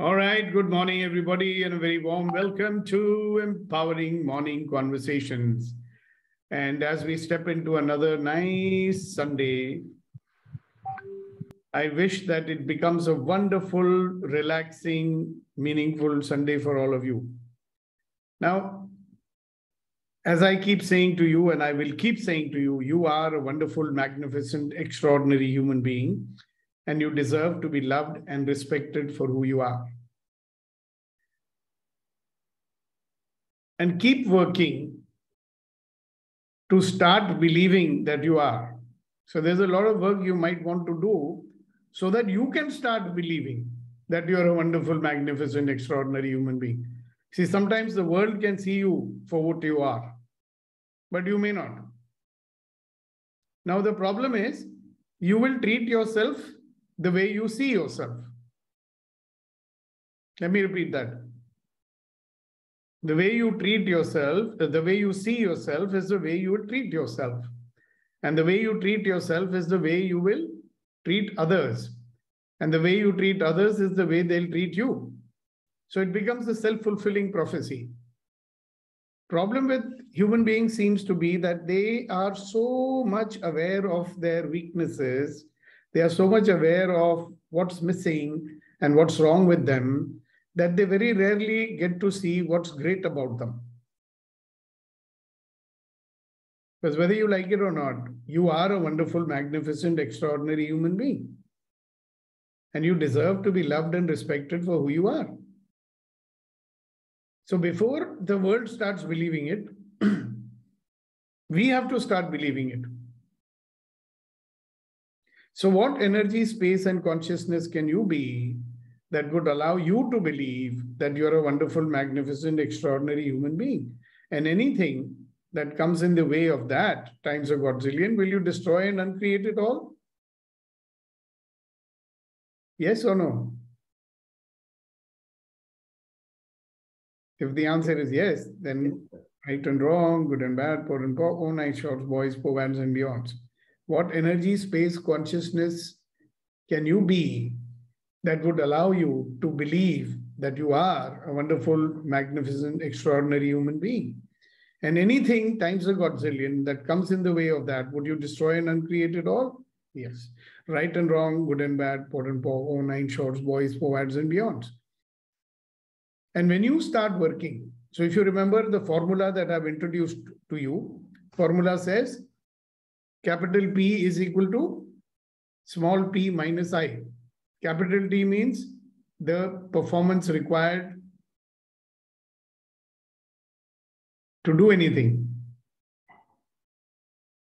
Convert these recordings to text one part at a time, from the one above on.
All right. Good morning, everybody, and a very warm welcome to Empowering Morning Conversations. And as we step into another nice Sunday, I wish that it becomes a wonderful, relaxing, meaningful Sunday for all of you. Now, as I keep saying to you, and I will keep saying to you, you are a wonderful, magnificent, extraordinary human being, and you deserve to be loved and respected for who you are. And keep working to start believing that you are. So, there's a lot of work you might want to do so that you can start believing that you're a wonderful, magnificent, extraordinary human being. See, sometimes the world can see you for what you are, but you may not. Now, the problem is you will treat yourself the way you see yourself. Let me repeat that. The way you treat yourself, uh, the way you see yourself is the way you will treat yourself. And the way you treat yourself is the way you will treat others. And the way you treat others is the way they'll treat you. So it becomes a self fulfilling prophecy. Problem with human beings seems to be that they are so much aware of their weaknesses, they are so much aware of what's missing and what's wrong with them that they very rarely get to see what's great about them. Because whether you like it or not, you are a wonderful, magnificent, extraordinary human being. And you deserve to be loved and respected for who you are. So before the world starts believing it, we have to start believing it. So, what energy, space, and consciousness can you be that would allow you to believe that you're a wonderful, magnificent, extraordinary human being? And anything that comes in the way of that times a godzillion, will you destroy and uncreate it all? Yes or no? If the answer is yes, then right and wrong, good and bad, POD and POC, oh, nice shorts, boys, povads, and beyonds. What energy, space, consciousness can you be that would allow you to believe that you are a wonderful, magnificent, extraordinary human being? And anything times a godzillion that comes in the way of that, would you destroy and uncreate it all? Yes. Right and wrong, good and bad, POD and POC, oh, nine shorts, boys, povads, and beyonds. And when you start working, so if you remember the formula that I've introduced to you, formula says capital P is equal to small p minus i. Capital P means the performance required to do anything.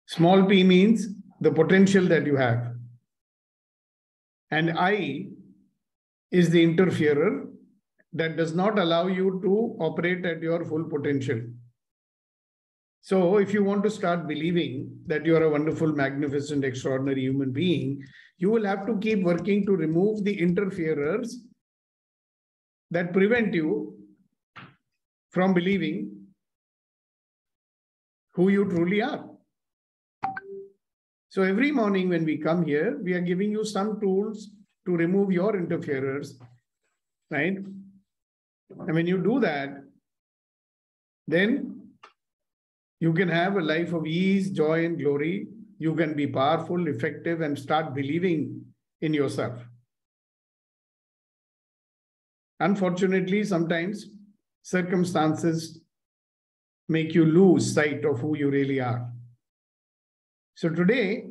Small p means the potential that you have. And I is the interferer that does not allow you to operate at your full potential. So, if you want to start believing that you are a wonderful, magnificent, extraordinary human being, you will have to keep working to remove the interferers that prevent you from believing who you truly are. So every morning when we come here, we are giving you some tools to remove your interferers, right? And when you do that, then you can have a life of ease, joy, and glory. You can be powerful, effective, and start believing in yourself. Unfortunately, sometimes circumstances make you lose sight of who you really are. So today,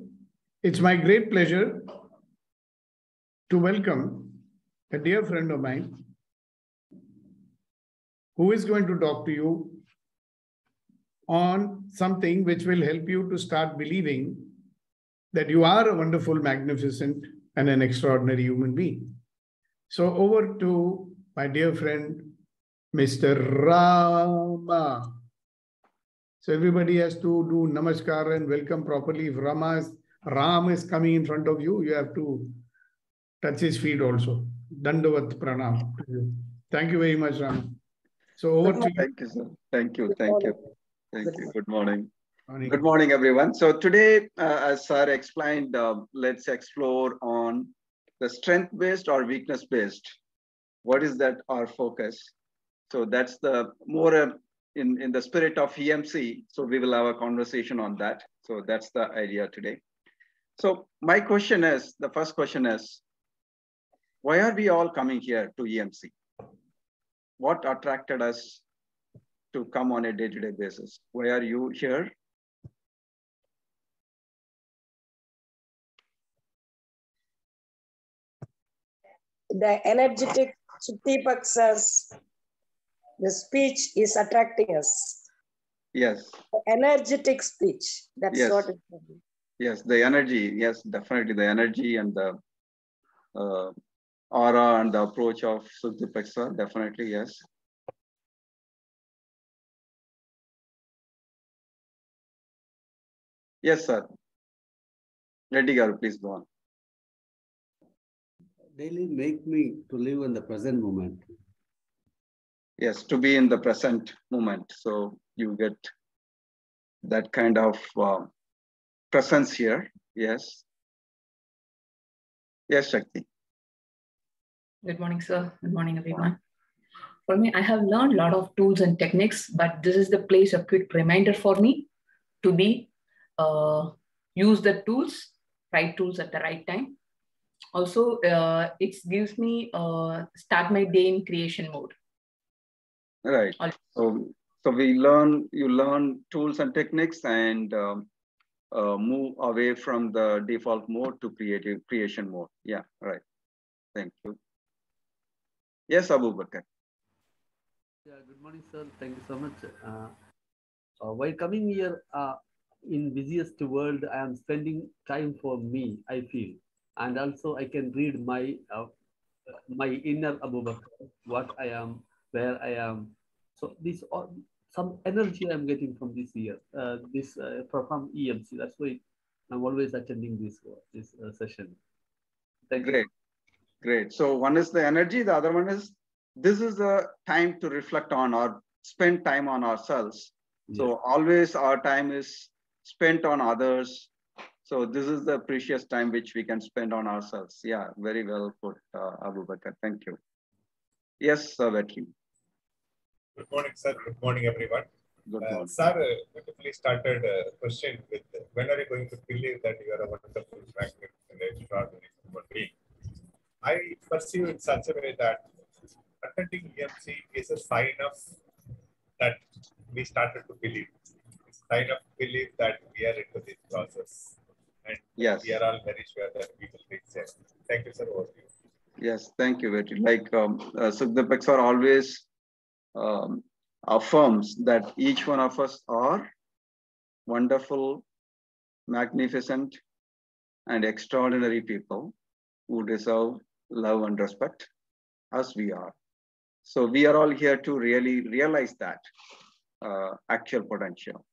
it's my great pleasure to welcome a dear friend of mine who is going to talk to you on something which will help you to start believing that you are a wonderful, magnificent, and an extraordinary human being. So, over to my dear friend, Mr. Rama. So everybody has to do namaskar and welcome properly. If Rama is, Ram is coming in front of you, you have to touch his feet also. Dandavat pranam. Thank you very much, Ram. So over to you. Thank you, sir. Thank you. Thank you. Thank you. Good morning. morning. Good morning, everyone. So today, uh, as sir explained, uh, let's explore on the strength-based or weakness-based what is that our focus? So that's the more uh, in, in the spirit of EMC. So we will have a conversation on that. So that's the idea today. So my question is, the first question is, why are we all coming here to EMC? What attracted us to come on a day-to-day -day basis? Why are you here? The energetic Deepak says the speech is attracting us. Yes. The energetic speech. That's yes. what it is. Yes, the energy. Yes, definitely the energy and the uh, aura and the approach of Sukhdeepak sir. Definitely, yes. Yes, sir. Reddy Garu, please go on. Daily make me to live in the present moment. Yes to be in the present moment. So you get that kind of uh, presence here. Yes. Yes shakti. Good morning sir. Good morning everyone. For me i have learned a lot of tools and techniques but this is the place a quick reminder for me to be uh, use the tools right tools at the right time also uh, it gives me uh, start my day in creation mode Right. So, so we learn, you learn tools and techniques and um, uh, move away from the default mode to creative creation mode. Yeah, right. Thank you. Yes, Abu Bakr. Yeah, good morning, sir. Thank you so much. Uh, uh, while coming here uh, in busiest world, I am spending time for me, I feel. And also I can read my uh, my inner Abu Bakr, what I am where I am. So this all some energy I'm getting from this year, uh, this uh, from EMC. That's why I'm always attending this this uh, session. Thank Great, you. great. So one is the energy. The other one is this is the time to reflect on or spend time on ourselves. So always our time is spent on others. So this is the precious time which we can spend on ourselves. Yeah, very well put, uh, Abu Bakr. Thank you. Yes, uh, Vetri. Good morning, sir. Good morning, everyone. Good uh, morning. Uh, sir, beautifully started a question with when are you going to believe that you are a wonderful, magnificent, extraordinary human being? I perceive in such a way that attending EMC is a sign of that we started to believe. Sign of belief that we are into this process. And yes. we are all very sure that we will reach there. Thank you, sir. Over to you. Yes, thank you, Vetri. Like um, uh, are always um, affirms that each one of us are wonderful, magnificent, and extraordinary people who deserve love and respect as we are. So we are all here to really realize that uh, actual potential.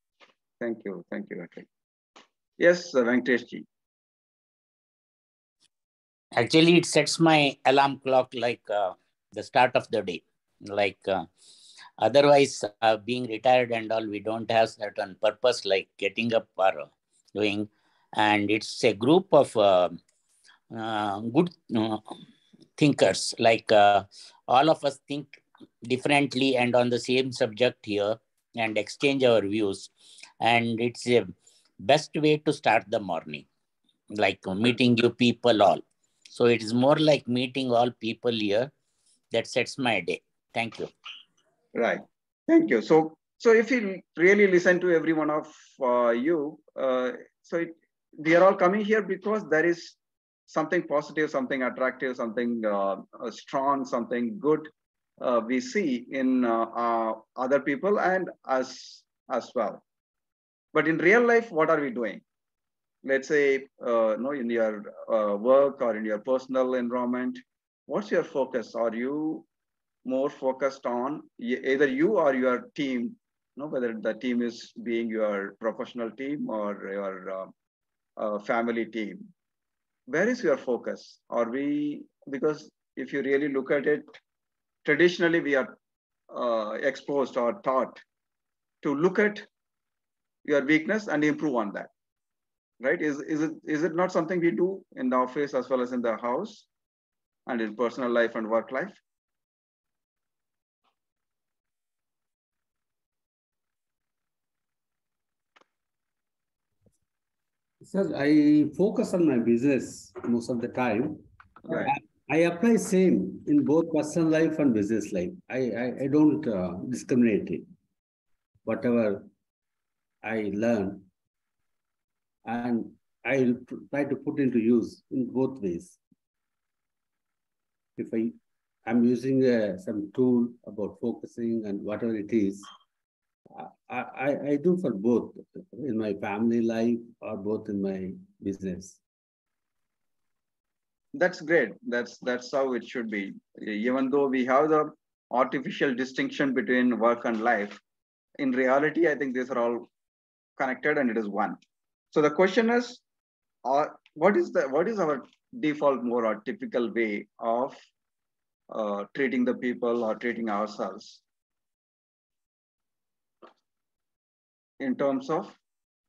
Thank you. Thank you, Rakesh. Yes, Venkateshji. Actually, it sets my alarm clock like uh, the start of the day like uh, otherwise uh, being retired and all we don't have certain purpose like getting up or doing and it's a group of uh, uh good uh, thinkers like all of us think differently and on the same subject here and exchange our views and it's a best way to start the morning like meeting you people all so it is more like meeting all people here that sets my day Thank you. Right. Thank you. So, so if you really listen to every one of uh, you, uh, so it, we are all coming here because there is something positive, something attractive, something uh, strong, something good uh, we see in uh, uh, other people and us as well. But in real life, what are we doing? Let's say, uh, no, in your work or in your personal environment, what's your focus? Are you more focused on either you or your team, you know, whether the team is being your professional team or your uh, uh, family team. Where is your focus? Are we, because if you really look at it, traditionally we are uh, exposed or taught to look at your weakness and improve on that right? Is is it is it not something we do in the office as well as in the house and in personal life and work life? Sir i focus on my business most of the time. Right. I, I apply same in both personal life and business life. I i, I don't uh, discriminate it. Whatever I learn, and I try to put into use in both ways. If I I'm using uh, some tool about focusing and whatever it is, I, I, I do for both in my family life or both in my business. That's great. That's that's how it should be. Even though we have the artificial distinction between work and life, in reality, I think these are all connected and it is one. So the question is, uh, what is the what is our default more or typical way of uh, treating the people or treating ourselves in terms of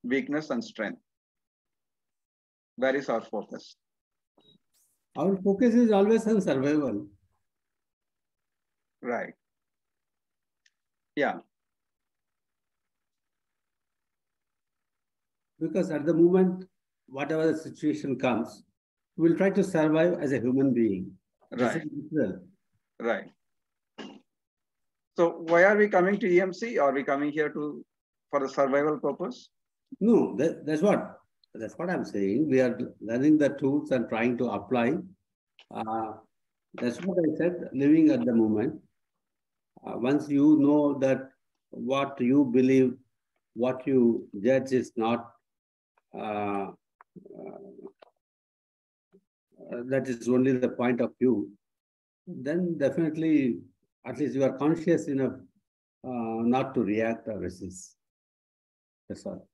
weakness and strength? Where is our focus? Our focus is always on survival. Right. Yeah. Because at the moment, whatever the situation comes, we'll try to survive as a human being. Right. Right. So why are we coming to EMC? Are we coming here to for the survival purpose? No, that, that's what that's what I'm saying. We are learning the tools and trying to apply. Uh, that's what I said, living at the moment. Uh, once you know that what you believe, what you judge is not, that is only the point of view, then definitely, at least you are conscious enough uh, not to react or resist. That's all.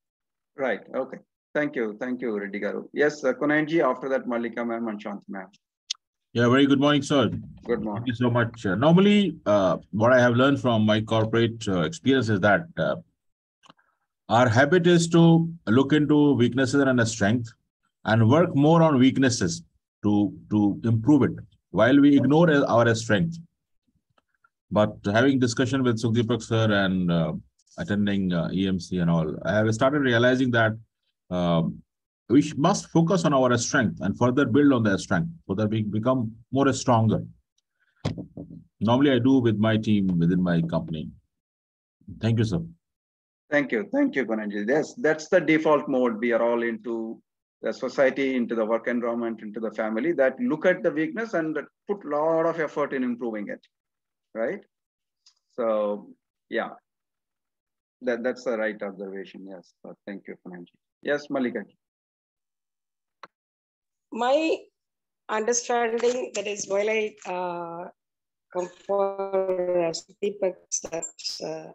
Right. Okay. Thank you. Thank you, Reddy Garu. Yes, uh, Kunanji, after that, Malika ma'am and Shanti ma'am. Yeah, very good morning, sir. Good morning. Thank you so much. Uh, normally, uh, what I have learned from my corporate uh, experience is that uh, our habit is to look into weaknesses and strength and work more on weaknesses to, to improve it while we ignore our strength. But having discussion with Sukhdeepak sir and uh, attending uh, EMC and all, I have started realizing that um, we must focus on our strength and further build on their strength so that we become more stronger. Normally, I do with my team within my company. Thank you, sir. Thank you. Thank you, Kunanji. Yes, that's the default mode. We are all into the society, into the work environment, into the family that look at the weakness and put a lot of effort in improving it, right? So, yeah, that, that's the right observation. Yes. So thank you, Kunanji. Yes, Malika. My understanding that is while I uh, come for Deepak's uh,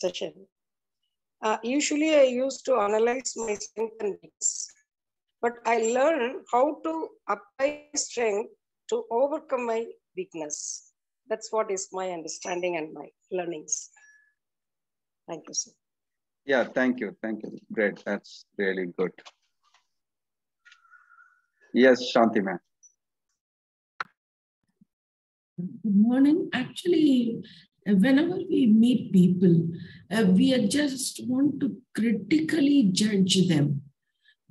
session, uh, usually I used to analyze my strength and weakness, but I learned how to apply strength to overcome my weakness. That's what is my understanding and my learnings. Thank you, sir. Yeah, thank you. Thank you. Great. That's really good. Yes, Shanti ma'am. Good morning. Actually, whenever we meet people, uh, we just want to critically judge them.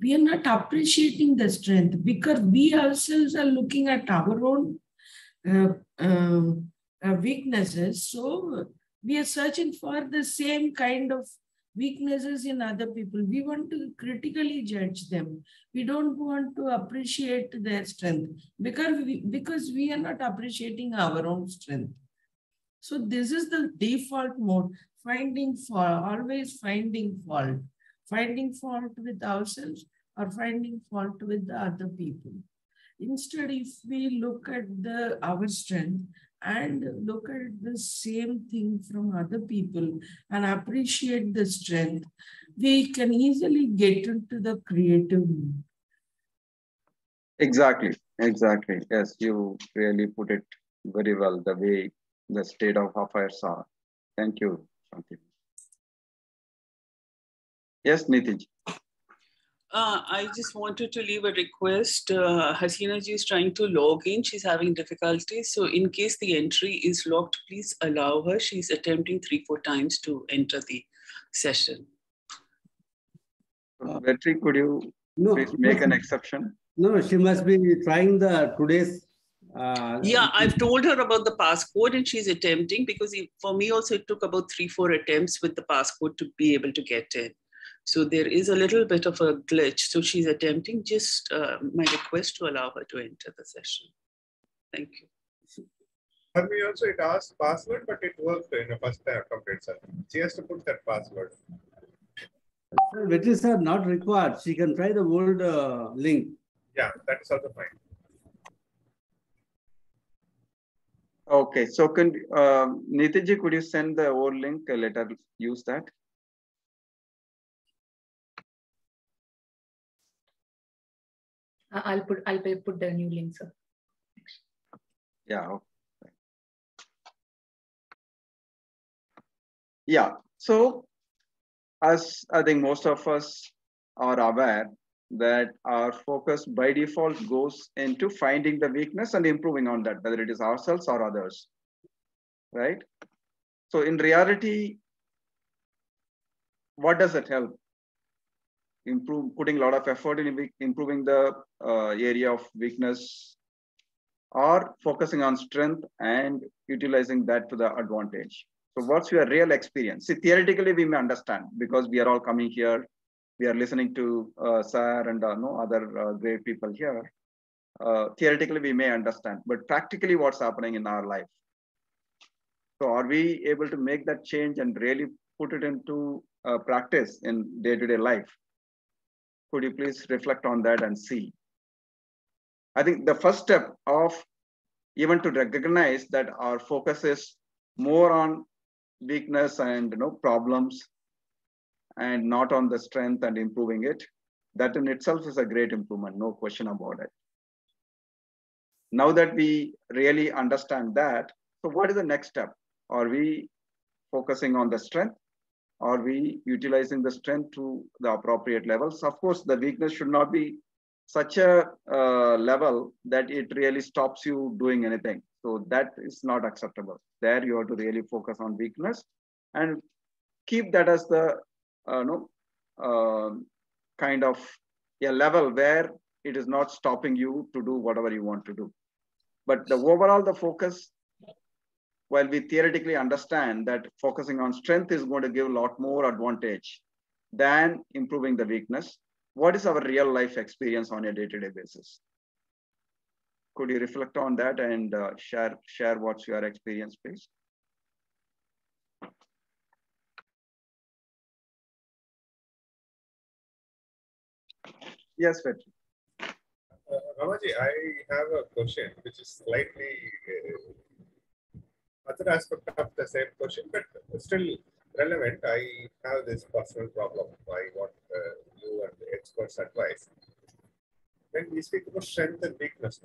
We are not appreciating the strength because we ourselves are looking at our own uh, uh, uh weaknesses. So we are searching for the same kind of weaknesses in other people. We want to critically judge them. We don't want to appreciate their strength because we, because we are not appreciating our own strength. So this is the default mode, finding fault, always finding fault, finding fault with ourselves or finding fault with the other people. Instead, if we look at the our strength and look at the same thing from other people and appreciate the strength, we can easily get into the creative mood. Exactly, exactly. Yes, you really put it very well, the way the state of affairs are. Thank you, Shanti. Yes, Nitij. Uh, I just wanted to leave a request. Uh, Hasina ji is trying to log in. She's having difficulties. So in case the entry is locked, please allow her. She's attempting three, four times to enter the session. Uh, Vetri, could you No, please make an exception. No, she must be trying the today's. Uh, yeah, I've told her about the passcode and she's attempting because for me also it took about three, four attempts with the passcode to be able to get in. So there is a little bit of a glitch. So she's attempting just uh, my request to allow her to enter the session. Thank you. For me also it asked password, but it worked in the first attempt itself. She has to put that password. Which is not required. She can try the old uh, link. Yeah, that is also fine. Okay, so can uh, Nitiji, could you send the old link? Uh, let her use that. I'll put I'll put the new link, sir. Yeah. Okay. Yeah. So, as I think most of us are aware that our focus by default goes into finding the weakness and improving on that, whether it is ourselves or others, right? So in reality, what does it help? Improve, putting a lot of effort in improving the uh, area of weakness or focusing on strength and utilizing that to the advantage. So what's your real experience? See, theoretically, we may understand because we are all coming here we are listening to uh, Sir and uh, no other uh, great people here. Uh, theoretically, we may understand, but practically, what's happening in our life? So, are we able to make that change and really put it into uh, practice in day-to-day -day life? Could you please reflect on that and see? I think the first step of even to recognize that our focus is more on weakness and you know problems and not on the strength and improving it, that in itself is a great improvement, no question about it. Now that we really understand that, so what is the next step? Are we focusing on the strength? Are we utilizing the strength to the appropriate levels? Of course, the weakness should not be such a uh, level that it really stops you doing anything. So that is not acceptable. There you have to really focus on weakness and keep that as the uh, no, uh, kind of a level where it is not stopping you to do whatever you want to do. But the overall, the focus, while we theoretically understand that focusing on strength is going to give a lot more advantage than improving the weakness, what is our real life experience on a day-to-day -day basis? Could you reflect on that and uh, share, share what's your experience, please? Yes, Vetri. Uh, Ramaji, I have a question which is slightly uh, other aspect of the same question, but still relevant. I have this personal problem. I want uh, you and the experts' advice. When we speak about strength and weakness,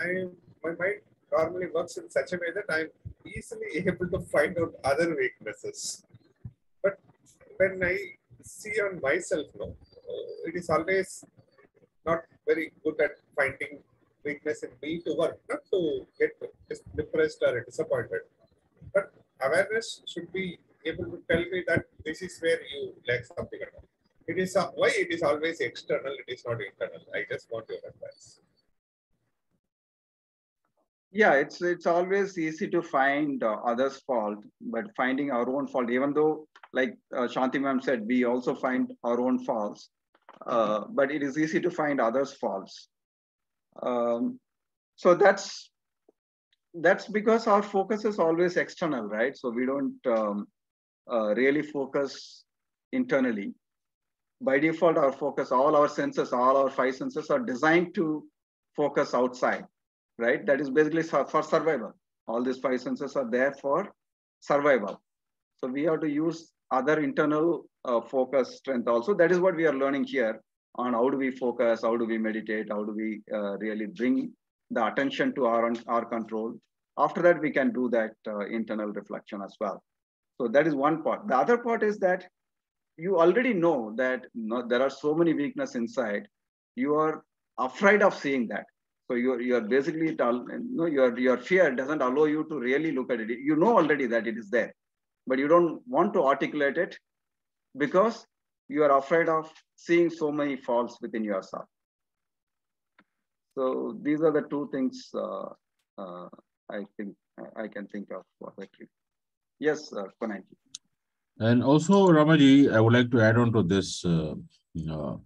I my mind normally works in such a way that I'm easily able to find out other weaknesses. But when I see on myself, no, it is always not very good at finding weakness in me to work, not to get depressed or disappointed. But awareness should be able to tell me that this is where you lack something at all. It is why it is always external, it is not internal. I just want your advice. Yeah, it's it's always easy to find uh, others' fault, but finding our own fault, even though, like uh, Shanti ma'am said, we also find our own faults uh, but it is easy to find others' faults. Um, so that's that's because our focus is always external, right? So we don't um, uh, really focus internally. By default, our focus, all our senses, all our five senses are designed to focus outside, right? That is basically for survival. All these five senses are there for survival. So we have to use other internal uh, focus strength also. That is what we are learning here on how do we focus, how do we meditate, how do we uh, really bring the attention to our, our control. After that, we can do that uh, internal reflection as well. So that is one part. The other part is that you already know that there are so many weakness inside. You are afraid of seeing that. So you're, you're basically, you know, your, your fear doesn't allow you to really look at it. You know already that it is there, but you don't want to articulate it because you are afraid of seeing so many faults within yourself. So these are the two things uh, uh, I think I can think of Yes, uh, Kunanji. And also, Ramaji, I would like to add on to this. Uh, uh,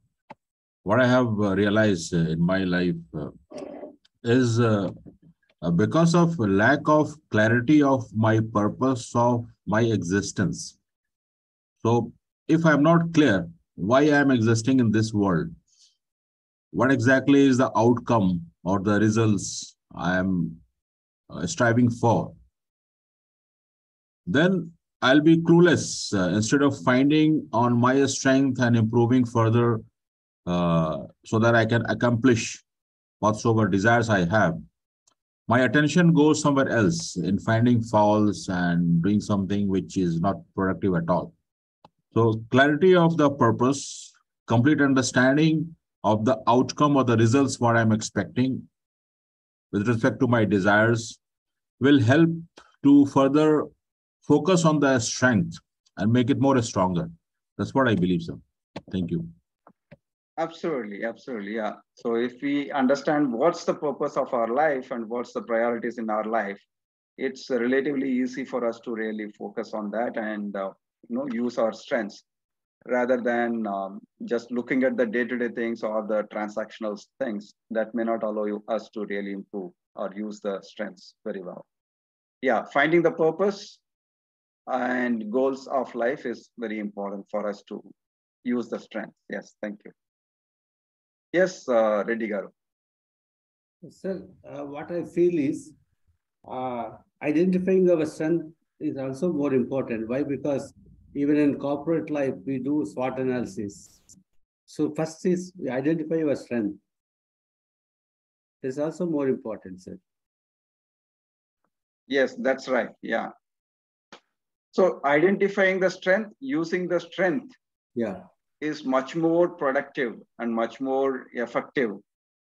what I have uh, realized in my life uh, is uh, because of lack of clarity of my purpose of my existence. So, if I'm not clear why I'm existing in this world, what exactly is the outcome or the results I am striving for, then I'll be clueless uh, instead of finding on my strength and improving further uh, so that I can accomplish whatsoever desires I have. My attention goes somewhere else in finding faults and doing something which is not productive at all. So clarity of the purpose, complete understanding of the outcome or the results what I'm expecting with respect to my desires will help to further focus on the strength and make it more stronger. That's what I believe, sir. Thank you. Absolutely, absolutely. Yeah. So if we understand what's the purpose of our life and what's the priorities in our life, it's relatively easy for us to really focus on that and uh, you know use our strengths rather than um, just looking at the day-to-day things or the transactional things that may not allow you, us to really improve or use the strengths very well. Yeah, finding the purpose and goals of life is very important for us to use the strength. Yes, thank you. Yes, uh, Reddy Garu. Sir, uh, what I feel is uh, identifying our strength is also more important. Why? Because even in corporate life, we do SWOT analysis. So first is we identify our strength. It's also more important, sir. Yes, that's right. Yeah. So identifying the strength, using the strength yeah. is much more productive and much more effective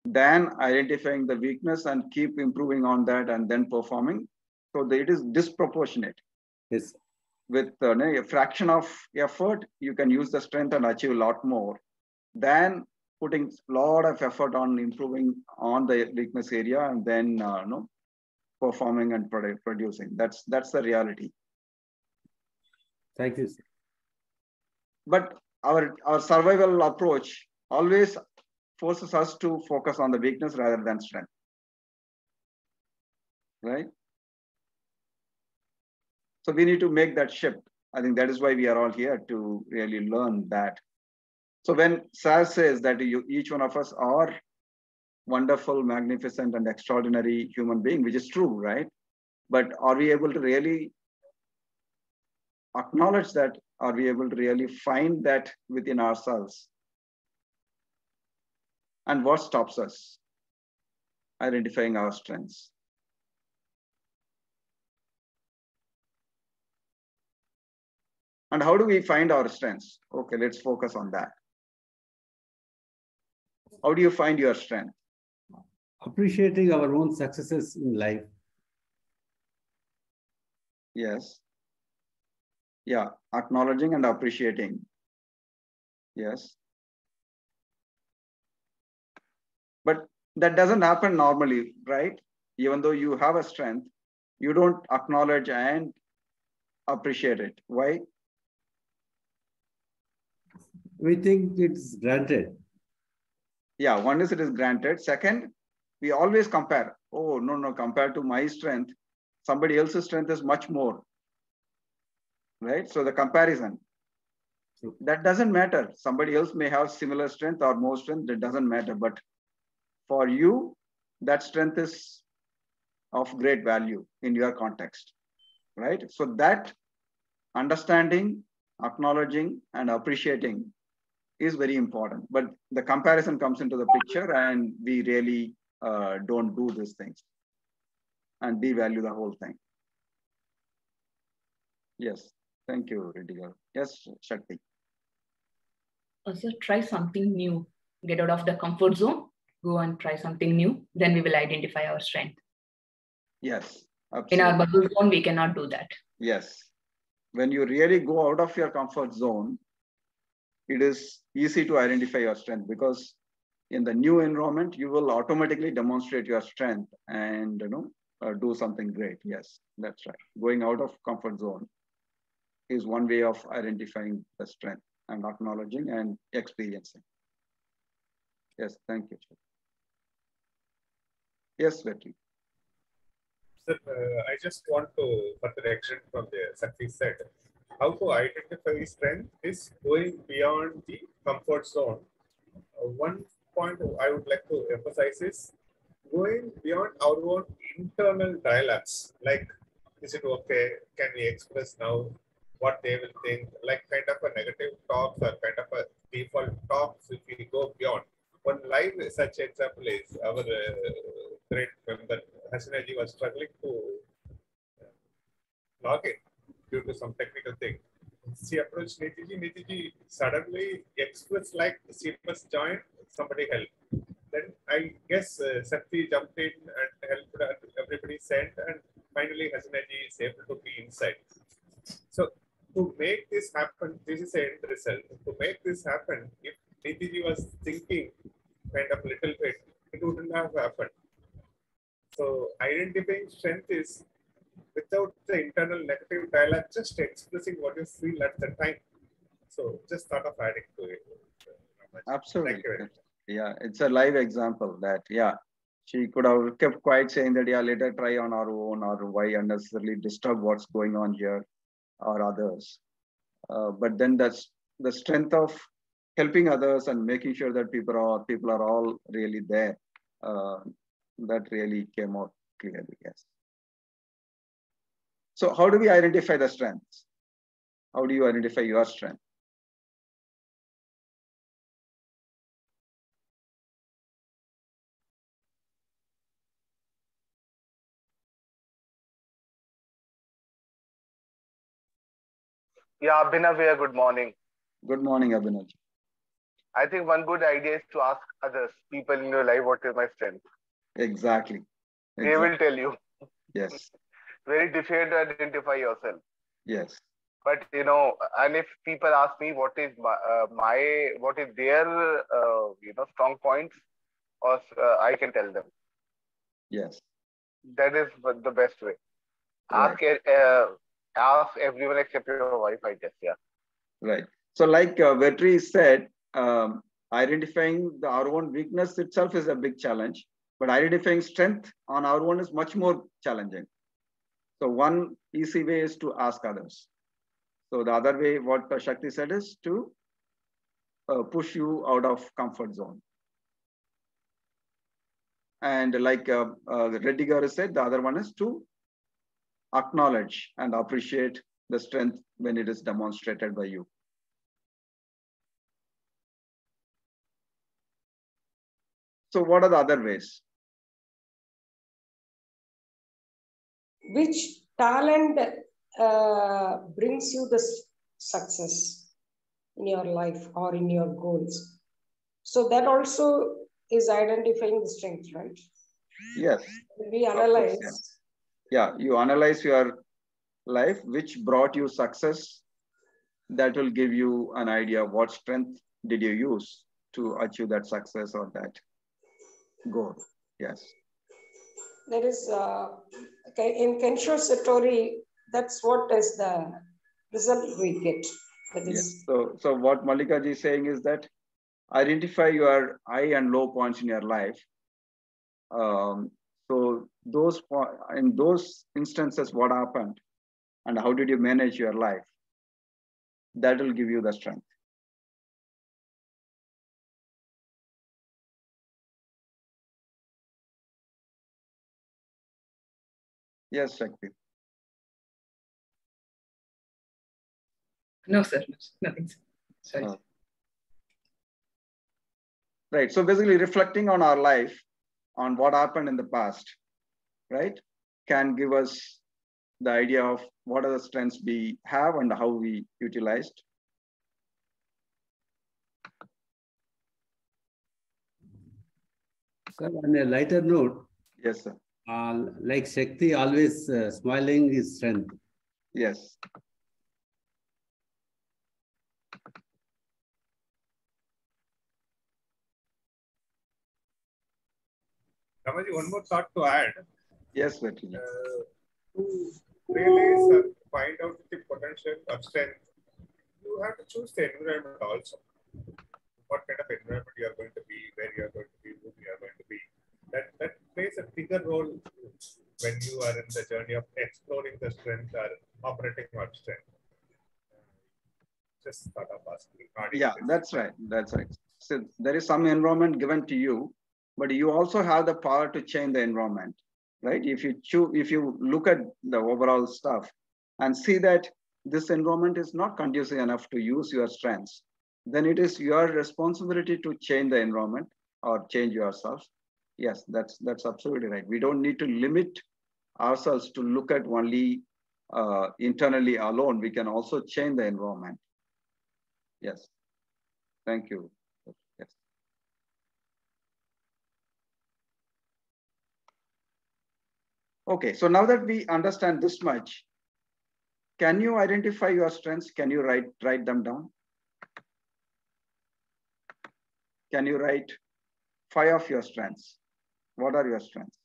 than identifying the weakness and keep improving on that and then performing. So it is disproportionate. Yes. With uh, a fraction of effort, you can use the strength and achieve a lot more than putting a lot of effort on improving on the weakness area and then uh, know, performing and produ producing. That's that's the reality. Thank you. But our, our survival approach always forces us to focus on the weakness rather than strength. Right? So we need to make that shift. I think that is why we are all here to really learn that. So when Sal says that you, each one of us are wonderful, magnificent, and extraordinary human being, which is true, right? But are we able to really acknowledge that are we able to really find that within ourselves and what stops us identifying our strengths and how do we find our strengths? Okay let's focus on that. How do you find your strength? Appreciating our own successes in life. Yes. Yeah acknowledging and appreciating. Yes. But that doesn't happen normally right? Even though you have a strength you don't acknowledge and appreciate it. Why we think it's granted yeah one is it is granted second we always compare oh no no compared to my strength somebody else's strength is much more right? So the comparison, that doesn't matter. Somebody else may have similar strength or more strength, that doesn't matter. But for you, that strength is of great value in your context, right? So that understanding, acknowledging, and appreciating is very important. But the comparison comes into the picture and we really uh, don't do these things and devalue the whole thing. Yes. Thank you, Reddy Garu. Yes, Shakti. Also, try something new. Get out of the comfort zone. Go and try something new. Then we will identify our strength. Yes. Absolutely. In our bubble zone, we cannot do that. Yes. When you really go out of your comfort zone, it is easy to identify your strength because in the new environment, you will automatically demonstrate your strength and you know uh, do something great. Yes, that's right. Going out of comfort zone is one way of identifying the strength and acknowledging and experiencing. Yes, thank you. Yes, Vetri. Sir, uh, I just want to further extend from the Sakti said. How to identify strength is going beyond the comfort zone. Uh, one point I would like to emphasize is going beyond our own internal dialogues. Like, is it okay? Can we express now what they will think? Like kind of a negative talks or kind of a default talks if we go beyond. One live such example is our uh, great member Hasina ji was struggling to uh, log in due to some technical thing. She approached Nitiji. Nitiji suddenly expressed like she must join, somebody help. Then I guess uh, Sakti jumped in and helped. Everybody sent, and finally Hasina ji is able to be inside. So to make this happen, this is the end result. To make this happen, if Nitiji was thinking kind of little bit, it wouldn't have happened. So identifying strength is without the internal negative dialogue, just expressing what you feel at the time. So just thought of adding to it. Absolutely. Yeah, it's a live example that, yeah, she could have kept quiet saying that, yeah, let her try on our own or why unnecessarily disturb what's going on here or others. Uh, but then that's the strength of helping others and making sure that people are people are all really there. Uh, that really came out clearly, yes. So how do we identify the strengths? How do you identify your strength? Yeah, Abhinav here. Good morning. Good morning, Abhinav. I think one good idea is to ask others, people in your life, what is my strength? Exactly. exactly. They will tell you. Yes. Very difficult to identify yourself. Yes. But you know, and if people ask me what is my, uh, my what is their uh, you know strong points, or uh, I can tell them. Yes. That is the best way. Right. Ask uh, ask everyone except your wife, I guess. Yeah. Right. So, like uh, Vetri said, um, identifying the, our own weakness itself is a big challenge, but identifying strength on our own is much more challenging. So, one easy way is to ask others. So, the other way, what Shakti said, is to uh, push you out of comfort zone. And like uh, uh, Reddy Garu said, the other one is to acknowledge and appreciate the strength when it is demonstrated by you. So what are the other ways? Which talent uh, brings you the success in your life or in your goals? So that also is identifying the strength, right? Yes. We analyze. Course, yeah. yeah, you analyze your life, which brought you success. That will give you an idea what strength did you use to achieve that success or that goal. Yes. There is, uh, in Kensho Satori, that's what is the result we get. That is. Yes. So, so what Malika ji is saying is that identify your high and low points in your life. Um, so those in those instances, what happened, and how did you manage your life? That will give you the strength. Yes, Shakti. No, sir. Nothing. Sorry. Uh, right. So basically reflecting on our life, on what happened in the past, right, can give us the idea of what are the strengths we have and how we utilized. Sir, on a lighter note. Yes, sir. Uh, like Shakti, always uh, smiling is strength. Yes. Ramaji, one more thought to add. Yes, Martina. Uh, to really find out the potential of strength, you have to choose the environment also. What kind of environment you are going to be, where you are going to be, who you are going to be that, that plays a bigger role when you are in the journey of exploring the strength or operating on strength. Just thought of asking. Yeah, that's right. That's right. So there is some environment given to you, but you also have the power to change the environment, right? If you choose, if you look at the overall stuff and see that this environment is not conducive enough to use your strengths, then it is your responsibility to change the environment or change yourself. Yes, that's that's absolutely right. We don't need to limit ourselves to look at only uh, internally alone. We can also change the environment. Yes. Thank you. Yes. Okay, so now that we understand this much, can you identify your strengths? Can you write, write them down? Can you write five of your strengths? What are your strengths?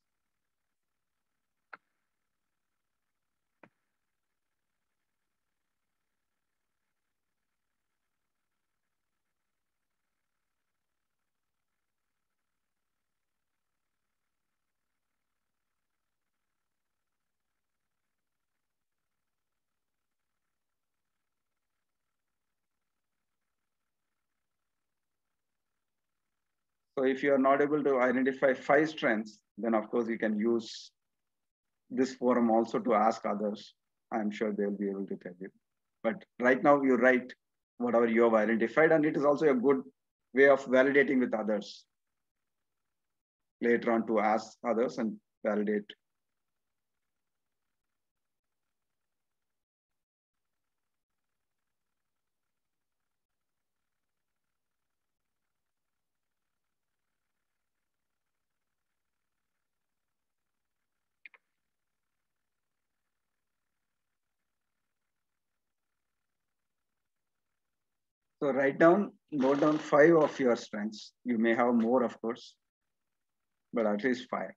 So if you are not able to identify five strengths, then of course you can use this forum also to ask others. I'm sure they'll be able to tell you. But right now you write whatever you have identified, and it is also a good way of validating with others. Later on to ask others and validate. So write down, note down five of your strengths. You may have more, of course, but at least five.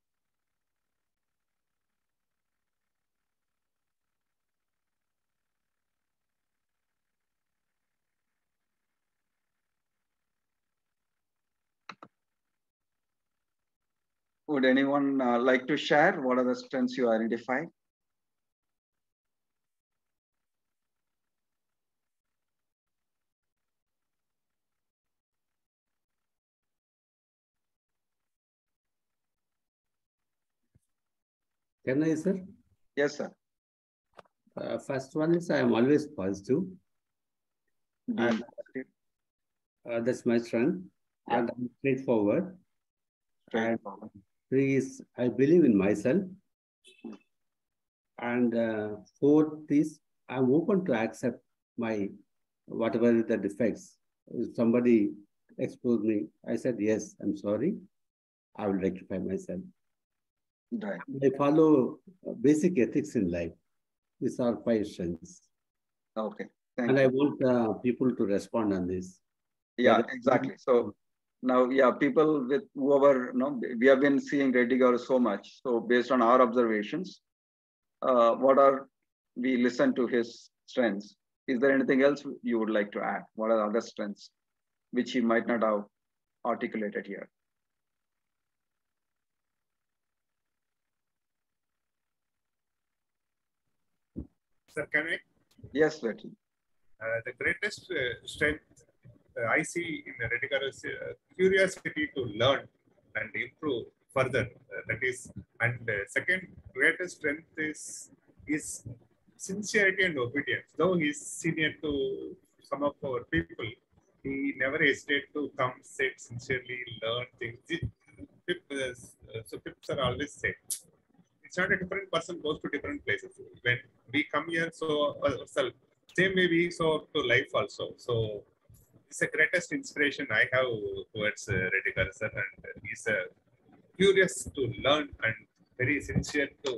Would anyone uh, like to share what are the strengths you identified? Can I, sir? Yes, sir. Uh, first one is I am always positive. And uh, that's my strength. Yeah. And I'm straightforward. Straightforward. Three is I believe in myself. And uh, fourth is I'm open to accept my whatever the defects. If somebody exposed me, I said, yes, I'm sorry. I will rectify myself. Right. I follow uh, basic ethics in life. These are five strengths. Okay. Thank And you. I want uh, people to respond on this. Yeah, exactly. So now, yeah, people with whoever, you know, we have been seeing Reddy Garu so much. So based on our observations, uh, what are, we listen to his strengths. Is there anything else you would like to add? What are other strengths which he might not have articulated here? Sir, can I? Yes, Vetri. Uh, the greatest uh, strength uh, I see in Reddy Garu is uh, curiosity to learn and improve further. Uh, that is, and uh, second greatest strength is is sincerity and obedience. Though he's senior to some of our people, he never hesitated to come, sit sincerely, learn things. So pips are always say it's not a different person goes to different places. When we come here, so ourselves, same way we saw to life also. So it's the greatest inspiration I have towards uh, Reddy Garu sir, and he's uh, curious to learn and very sincere to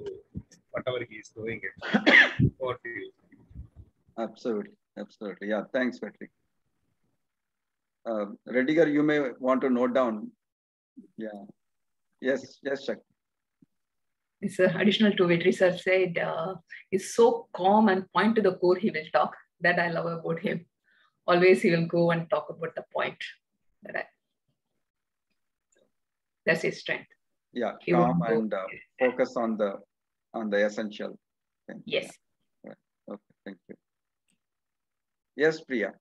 whatever he is doing to you. Absolutely. Absolutely. Yeah. Thanks, Patrick. Uh, Reddy Garu, you may want to note down. Yeah. Yes, yes, Shakti. It's uh, additional to Vetri sir said, uh, he's so calm and point to the core he will talk. That I love about him. Always he will go and talk about the point. That I, that's his strength. Yeah, He calm and uh, focus on the on the essential thing. Yes. Yeah. Right. Okay, thank you. Yes, Priya.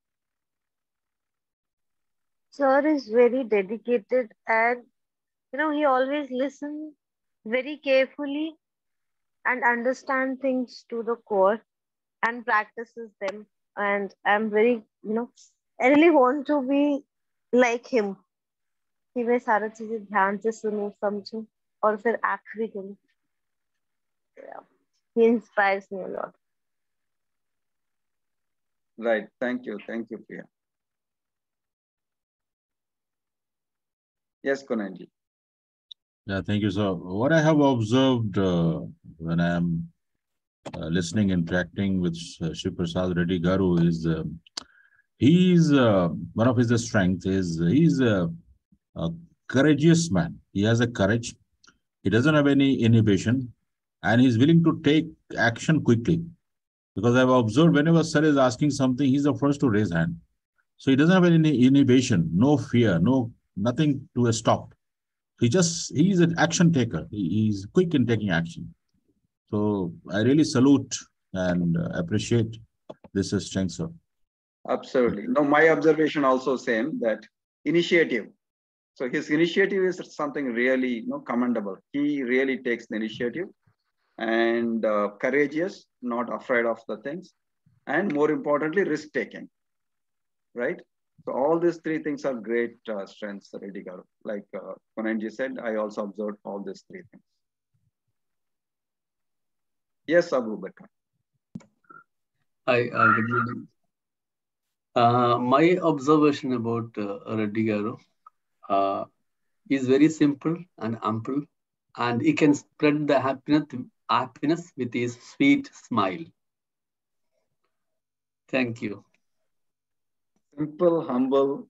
Sir is very dedicated and you know he always listens very carefully and understand things to the core and practices them. And I'm very, you know, I really want to be like him. कि मैं सारा चीजें ध्यान से सुनूं समझूं और फिर act भी करूं Yeah. He inspires me a lot. Right. Thank you. Thank you, Priya. Yes, Kunanji. Yeah, thank you. sir. what I have observed uh, when I am uh, listening, interacting with uh, Shiv Prasad Reddy Garu is um he's uh, one of his strengths is he's a, a courageous man. He has a courage. He doesn't have any inhibition, and he's willing to take action quickly. Because I've observed whenever Sir is asking something, he's the first to raise hand. So he doesn't have any inhibition, no fear, no nothing to stop. He just he's an action taker. He- he's quick in taking action. So I really salute and appreciate this strength, sir. Absolutely. No, my observation also same that initiative. So his initiative is something really you know, commendable. He really takes the initiative and uh, courageous, not afraid of the things, and more importantly, risk taking. Right. So all these three things are great uh, strengths, Reddy Garu. Like uh, Kunanji said, I also observed all these three things. Yes, Abu Bakr. Hi, uh, good morning. Uh, my observation about uh, Reddy Garu uh, is very simple and ample, and he can spread the happiness, happiness with his sweet smile. Thank you. Simple, humble,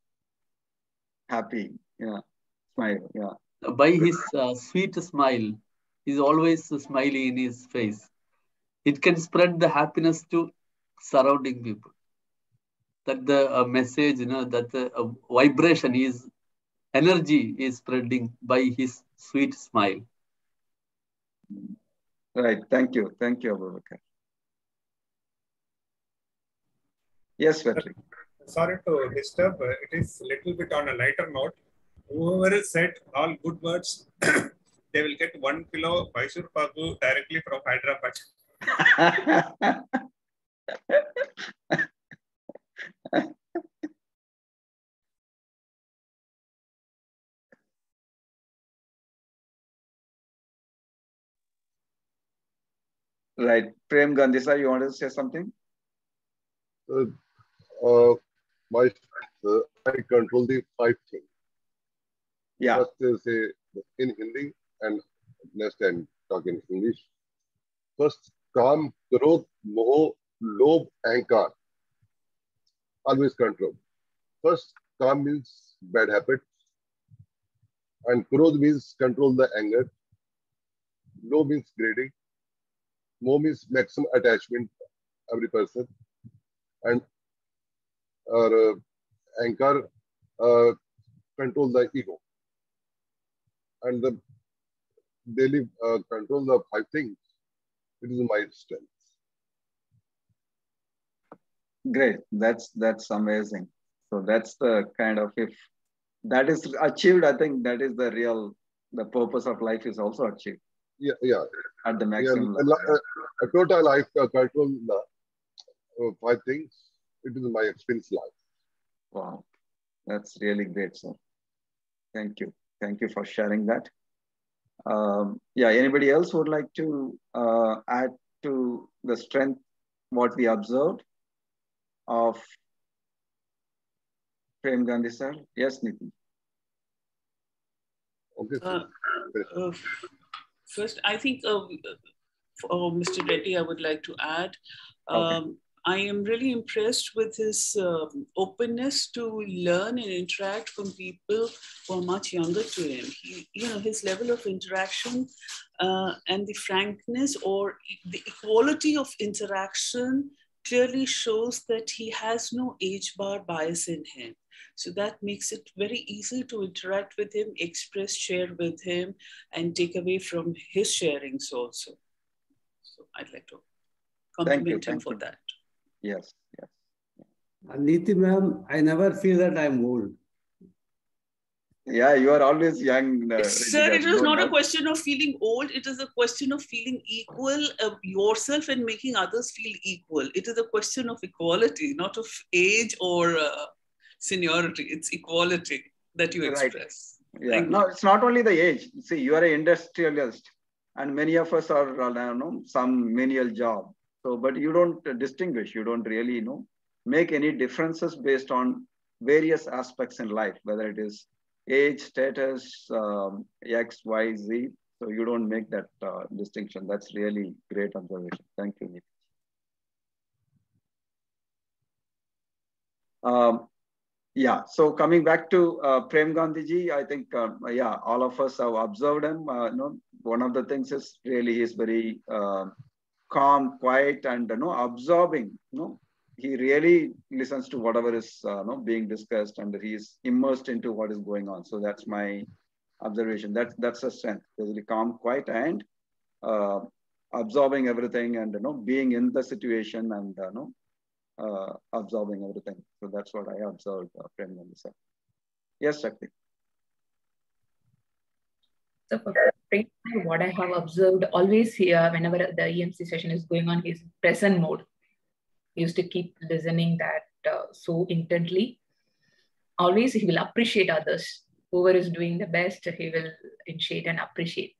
happy. Yeah. Smile. Yeah. By his uh, sweet smile, he's always smiling in his face. It can spread the happiness to surrounding people. That the uh, message, you know, that the uh, vibration is energy is spreading by his sweet smile. Right. Thank you. Thank you, Abu Bakr. Yes, Vetri. Sorry to disturb. It is a little bit on a lighter note. Whoever said all good words, they will get one kilo Mysore Pagu directly from Hyderabad. Right. Prem Gandhi, sir, you want to say something? Uh, uh, my, uh, I control the five things. Yeah. First is uh, in Hindi and next I'm talking English. First, kaam, krodh, moh, lobh, ankar. Always control. First, kaam means bad habits. And krodh means control the anger. Low means greedy. Moh means maximum attachment every person. And or uh, anchor uh, control the ego and the daily uh, control the five things it is my strength Great. That's that's amazing. So that's the kind of if that is achieved, I think that is the real the purpose of life is also achieved yeah yeah at the maximum a, level. a, a total life uh, control the uh, five things it is my experience life Wow. That's really great, sir. Thank you. Thank you for sharing that. Um, yeah, anybody else would like to uh, add to the strength what we observed of Prem Gandhi, sir? Yes, Nitin. okay Uh, uh, first, I think uh, for Mr. Reddy, I would like to add. Um, I am really impressed with his um, openness to learn and interact from people who are much younger to him. He, you know, his level of interaction uh, and the frankness or the equality of interaction clearly shows that he has no age bar bias in him. So that makes it very easy to interact with him, express, share with him, and take away from his sharings also. So I'd like to compliment him for that. Yes, yes. Neeti ma'am, I never feel that I'm old. Yeah, you are always young. Uh, Sir, it is not a question of feeling old. It is a question of feeling equal of yourself and making others feel equal. It is a question of equality, not of age or uh, seniority. It's equality that you express. Right. Yeah. no, it's not only the age. See, you are an industrialist, and many of us are, I don't know, some menial job. So, but you don't distinguish. You don't really, you know, make any differences based on various aspects in life, whether it is age, status, um, X, Y, Z. So you don't make that uh, distinction. That's really great observation. Thank you. Um, yeah, so coming back to uh, Prem Gandhiji, I think, um, yeah, all of us have observed him. Uh, you know, one of the things is really he's very uh, calm, quiet, and you know, absorbing. You know, he really listens to whatever is uh, you know, being discussed, and he's immersed into what is going on. So that's my observation. That's that's a strength. Really calm, quiet, and uh, absorbing everything, and you know, being in the situation, and you know, uh, absorbing everything. So that's what I observed uh, Gandhi Yes, Shakti. What I have observed always here, whenever the EMC session is going on, is present mode. He used to keep listening that uh, so intently. Always he will appreciate others. Whoever is doing the best, he will initiate and appreciate.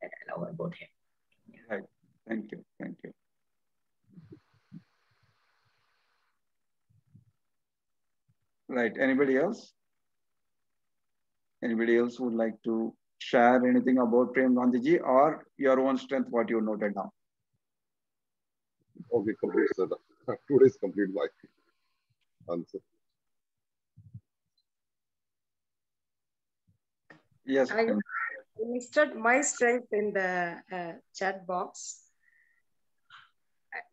That I love about him. Right. Thank you. Thank you. Right. Anybody else? Anybody else would like to share anything about Prem Gandhiji or your own strength, what you noted down? Okay, complete, sir. Today's complete my answer. Yes. I listed my strength in the uh, chat box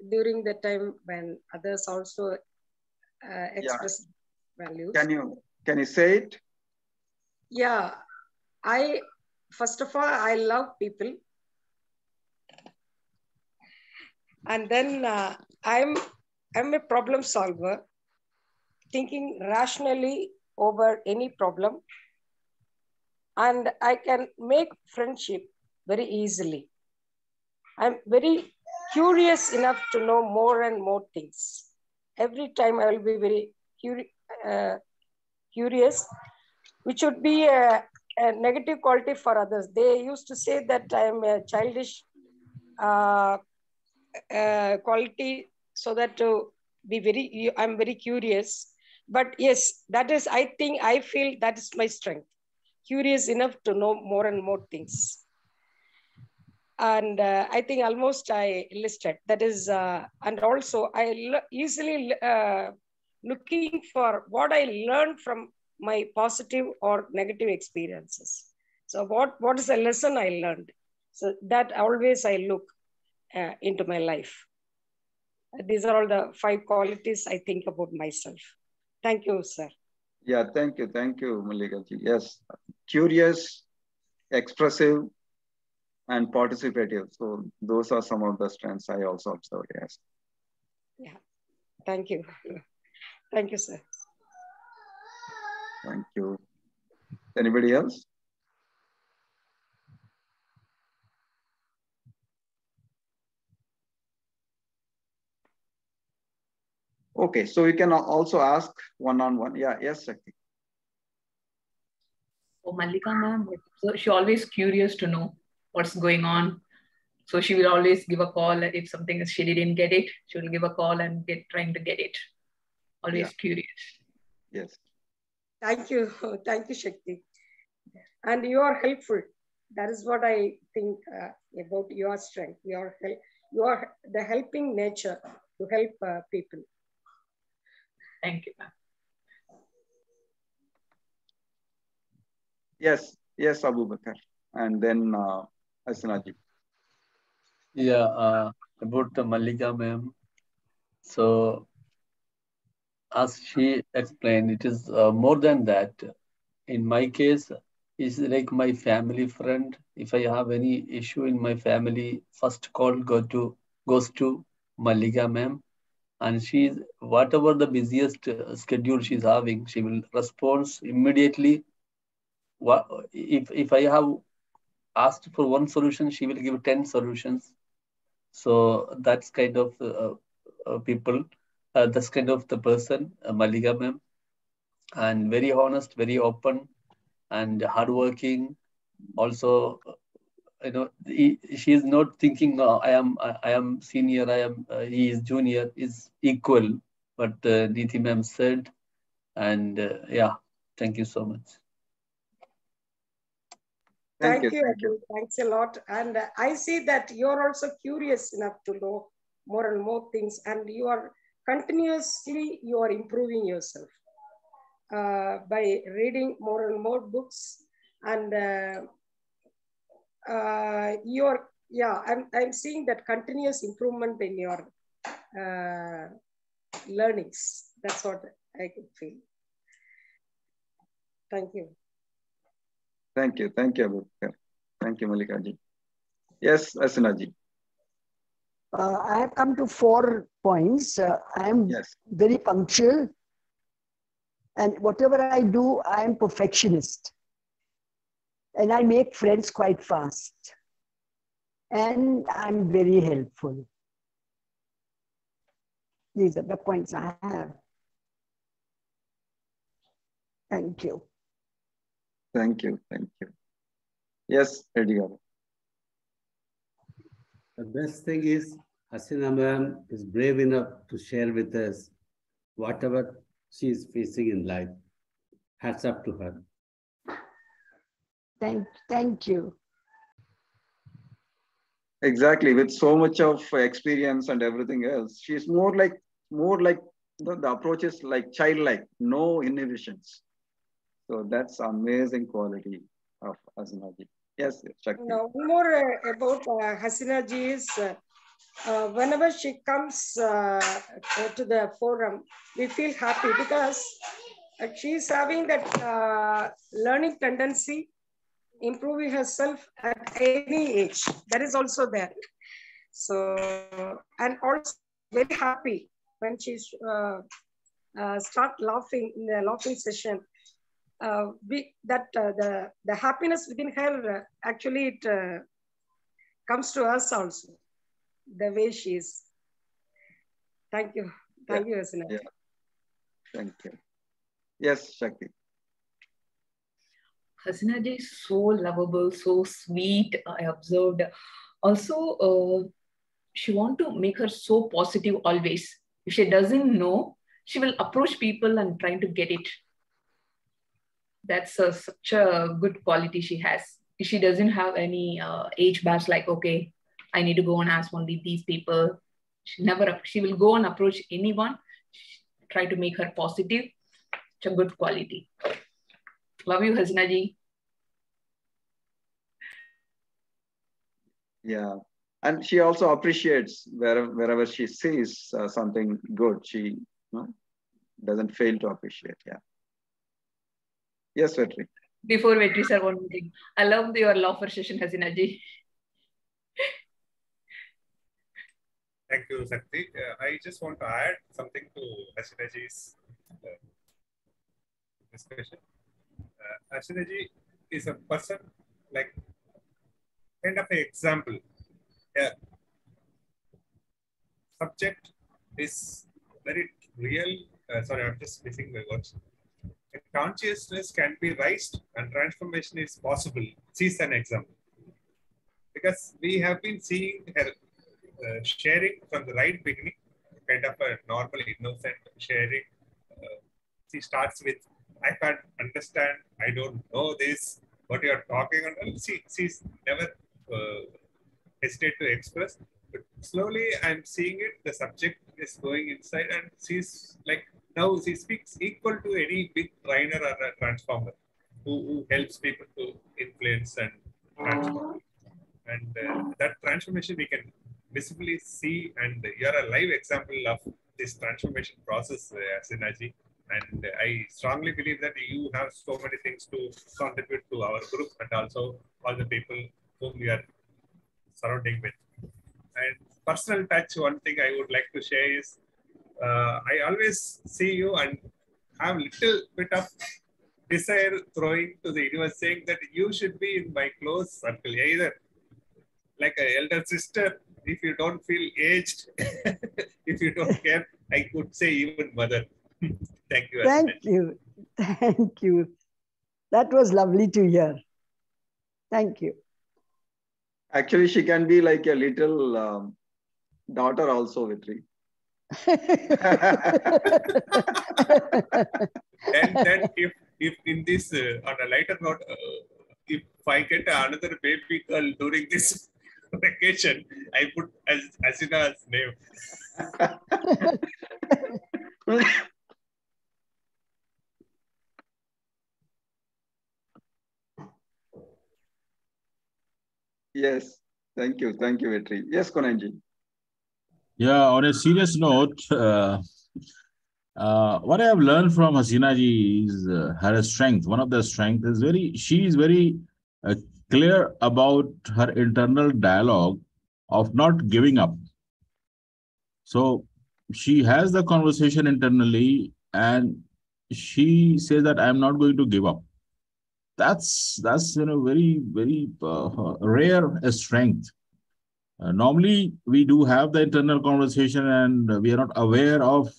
during the time when others also uh, express yeah. values. Can you can you say it? Yeah, I first of all I love people, and then uh, I'm I'm a problem solver, thinking rationally over any problem, and I can make friendship very easily. I'm very curious enough to know more and more things. Every time I will be very curi uh, curious, which would be a, a, negative quality for others. They used to say that I am a childish uh, uh, quality so that to be very, I'm very curious. But yes, that is, I think, I feel that is my strength. Curious enough to know more and more things and uh, I think almost I listed that is, uh, and also I easily uh, looking for what I learned from my positive or negative experiences. So what what is a lesson I learned? So that always I look uh, into my life. These are all the five qualities I think about myself. Thank you, sir. Yeah, thank you, thank you, Malika Yes, curious, expressive, and participative. So those are some of the strengths I also observed, yes. Yeah, thank you. Thank you, sir. Thank you. Anybody else? Okay, so you can also ask one-on-one. -on -one. Yeah, yes, Shakti. Oh, Malika ma'am, so she always curious to know what's going on. So she will always give a call if something is she didn't get it, she will give a call and get trying to get it. Always yeah. curious. Yes. Thank you. Thank you, Shakti. And you are helpful. That is what I think uh, about your strength. Your help, your the helping nature to help uh, people. Thank you, ma'am. Yes, yes, Abu Bakr. And then uh, Asnaji. Yeah, uh, about uh, Malika ma'am. So, as she explained, it is uh, more than that. In my case, is like my family friend. If I have any issue in my family, first call go to goes to Malika ma'am, and she's whatever the busiest uh, schedule she's having, she will respond immediately. If if I have asked for one solution, she will give ten solutions. So that's kind of uh, uh, people. Uh, that's kind of the person, uh, Malika ma'am, and very honest, very open, and hardworking. Also, you know, he, she is not thinking uh, I am I, I am senior, I am uh, he is junior, is equal. But uh, Niti ma'am said, and uh, yeah, thank you so much. Thank, you. Thank you. Thanks a lot. And uh, I see that you're also curious enough to know more and more things, and you are continuously you are improving yourself uh, by reading more and more books, and uh, uh, you're yeah. I'm I'm seeing that continuous improvement in your uh, learnings. That's what I feel. Thank you. Thank you. Thank you, Abu Bakr. Thank you, Malika ji. Yes, Hasina ji. Uh, I have come to four points. Uh, I am Yes. very punctual. And whatever I do, I am perfectionist. And I make friends quite fast. And I'm very helpful. These are the points I have. Thank you. Thank you. Thank you. Yes, Reddy Garu. The best thing is Hasina ma'am is brave enough to share with us whatever she is facing in life. Hats up to her. Thank, thank you. Exactly. With so much of experience and everything else, she's more like more like the, the approach is like childlike, no inhibitions. So that's amazing quality of Hasina ji. Yes, Shakti. Now, one more uh, about uh, Hasina ji is uh, uh, whenever she comes uh, uh, to the forum, we feel happy because uh, is having that uh, learning tendency, improving herself at any age. That is also there. So, and also very happy when she uh, uh, start laughing in the laughing session. Uh, we, that uh, the the happiness within her uh, actually it uh, comes to us also the way she is thank you thank you Hasina. Yeah. Thank you. Yes, Shakti. Hasina ji is so lovable, so sweet. I observed. Also, uh, she want to make her so positive always. If she doesn't know, she will approach people and trying to get it. That's a, such a good quality she has. She doesn't have any uh, age bars like, okay, I need to go and ask only these people. She never, she will go and approach anyone, try to make her positive. It's a good quality. Love you, Hasina ji. Yeah. And she also appreciates wherever, wherever she sees uh, something good, she you know, doesn't fail to appreciate. Yeah. Yes, Vetri. Before Vetri sir, one more thing. I love your laughter session, Hasina ji. Thank you, Shakti. Uh, I just want to add something to Hasina ji's uh, discussion. Uh, Ashinaji is a person like kind of an example. Yeah. Subject is very real. Uh, sorry, I'm just missing my words. Consciousness can be raised and transformation is possible. She's an example. Because we have been seeing her uh, sharing from the right beginning, kind of a normal, innocent sharing. Uh, she starts with, I can't understand, I don't know this, what you are talking about. She, she's never uh, hesitate to express. But slowly I'm seeing it, the subject is going inside and she's like, now she speaks equal to any big trainer or a transformer who, who helps people to influence and transform. And uh, that transformation we can visibly see and you're a live example of this transformation process, uh, Hasina ji. And I strongly believe that you have so many things to contribute to our group and also all the people whom you are surrounding with. And personal touch, one thing I would like to share is uh, I always see you and have little bit of desire throwing to the universe saying that you should be in my close circle, either like an elder sister, if you don't feel aged, if you don't care, I could say even mother. Thank you. Thank you. Thank you. That was lovely to hear. Thank you. Actually, she can be like a little um, daughter also, Vetri. And then if if in this uh, on a lighter note, uh, if I get another baby girl during this vacation, I put as Hasina's name. yes, thank you, thank you, Vetri. Yes, Konanji. Yeah, on a serious note, uh, uh, what I have learned from Hasina ji is uh, her strength. One of the strength is very, she is very uh, clear about her internal dialogue of not giving up. So she has the conversation internally and she says that I'm not going to give up. That's that's you know very very uh, rare a strength. Uh, normally, we do have the internal conversation and we are not aware of,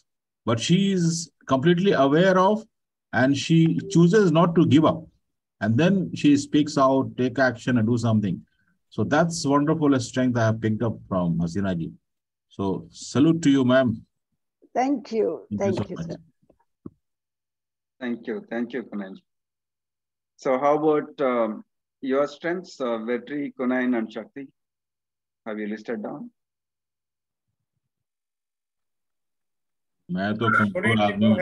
but she is completely aware of, and she chooses not to give up. And then she speaks out, take action, and do something. So that's wonderful strength I have picked up from Hasina ji. So salute to you, ma'am. Thank you. Thank Thank you you, so sir. Thank you, thank you, Kunanji. So how about um, your strengths, uh, Vetri, Kunain, and Shakti? Have you listed down? मैं तो कमज़ोर आदमी हूँ.